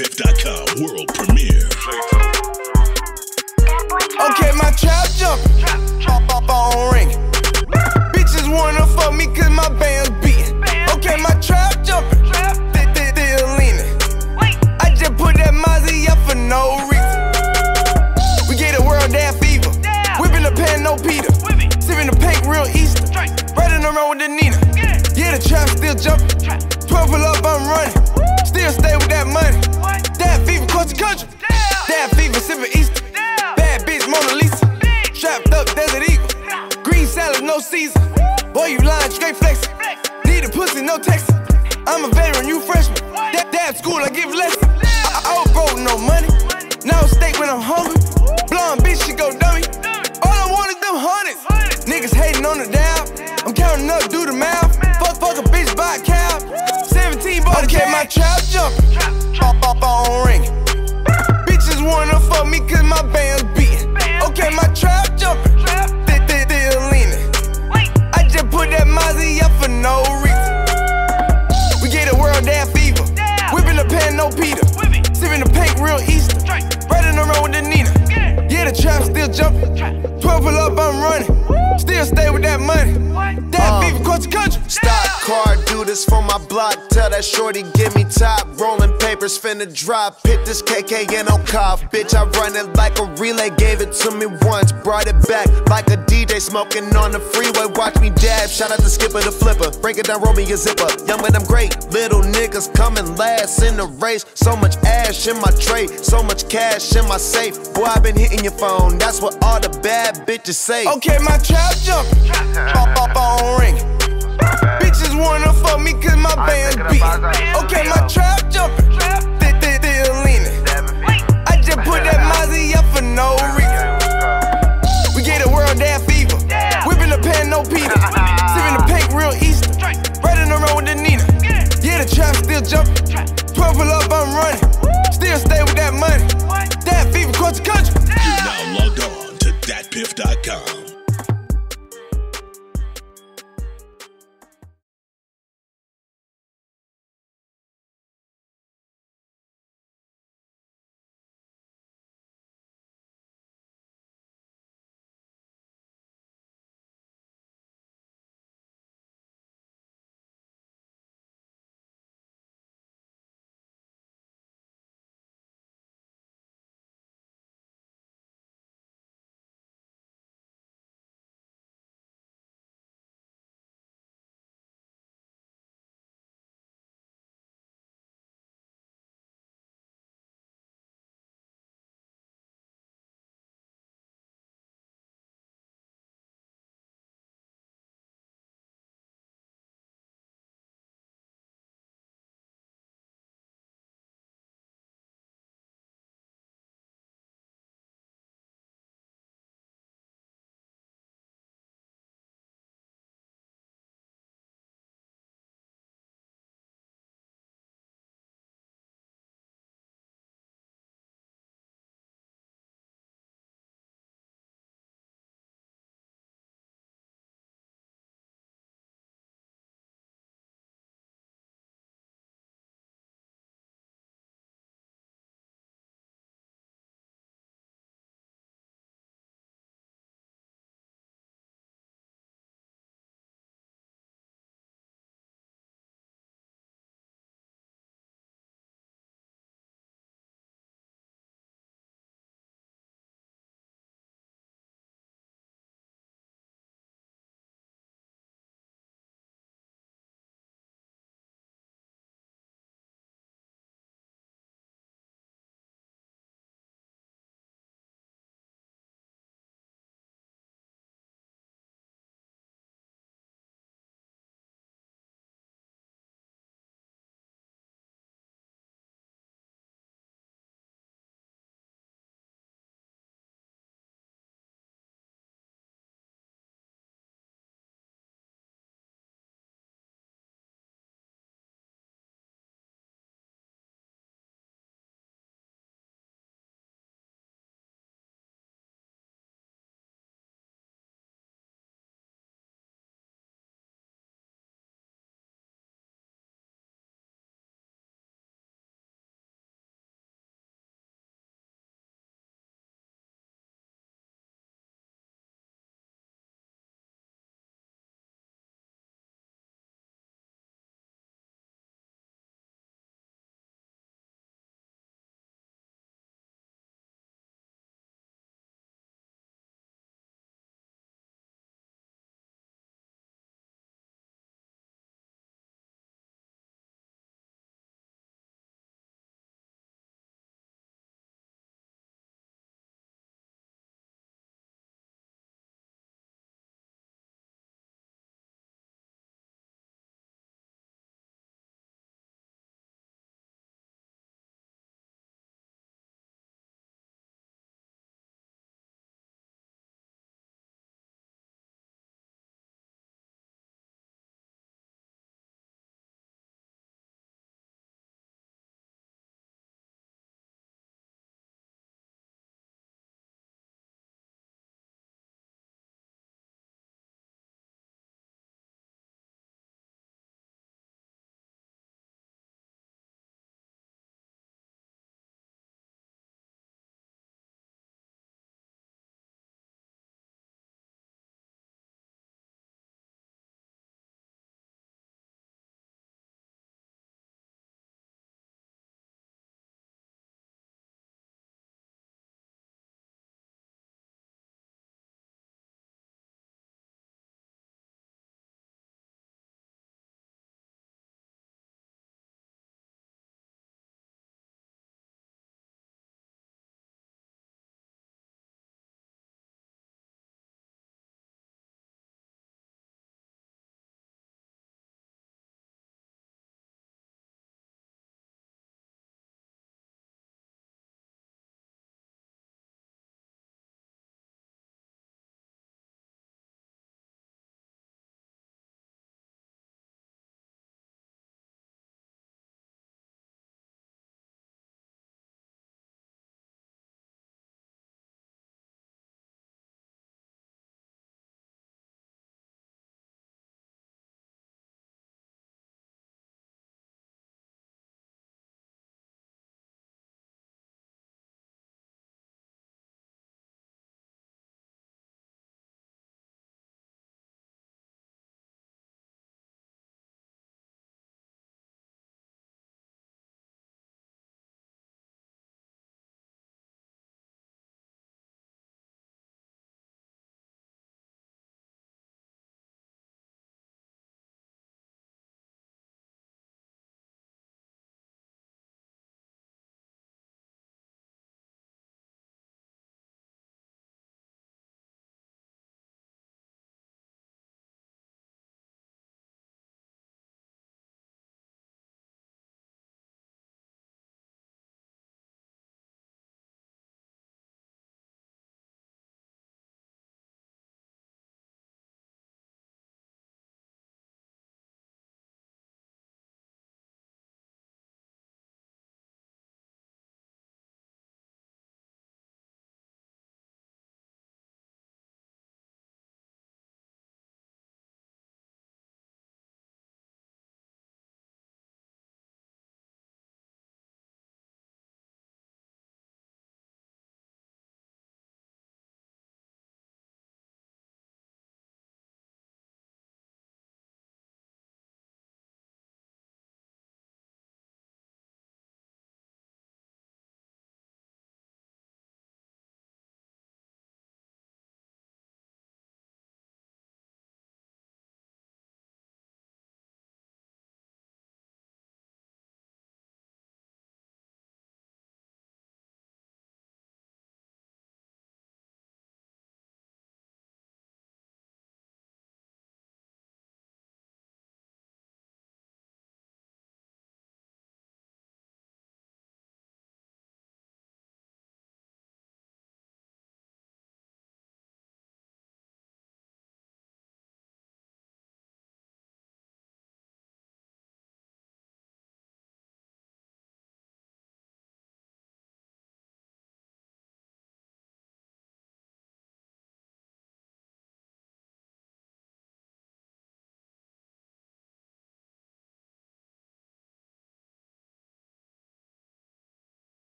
World premiere. Okay, my trap jumping, pop up on ring. Bitches wanna fuck me cause my band's beating. Okay, my trap jumping, still leaning. I just put that Mozzie up for no reason. We get a world that fever, whipping the pan, no Peter. Sipping the pink, real Easter. Riding around with the Nina. Yeah, the trap still jumping. 12 pull up, I'm running. Still stay with that money. Country. That fever, sipping Easter. Bad bitch, Mona Lisa. Trapped up, Desert Eagle. Green salad, no season. Boy, you lying, straight flexing. Need a pussy, no texting. I'm a veteran, you freshman. That dab school, I give lessons. Trap still jumping. 12 pull up, I'm running. Still stay with that money. This for my block. Tell that shorty, give me top. Rolling papers, finna drop. Hit this KKN on cough. Bitch, I run it like a relay. Gave it to me once, brought it back like a DJ smoking on the freeway. Watch me dab. Shout out to Skipper the Flipper. Break it down, roll me a zipper. Young but I'm great. Little niggas coming last in the race. So much ash in my tray, so much cash in my safe. Boy, I been hitting your phone. That's what all the bad bitches say. Okay, my trap jumping. Pop up on ring. Wanna fuck me cause my band's beating. Okay, my trap jumping. Still, still, still leaning. I just put that Mozzie up for no reason. We get a world that fever. Whipping the pan, no Peter. Sipping the pink, real Easter. Riding around with the Nina. Yeah, the trap still jumping. 12 pull up, I'm running. Still stay with that money. That fever cross the country. You're now logged on to ThatPiff.com.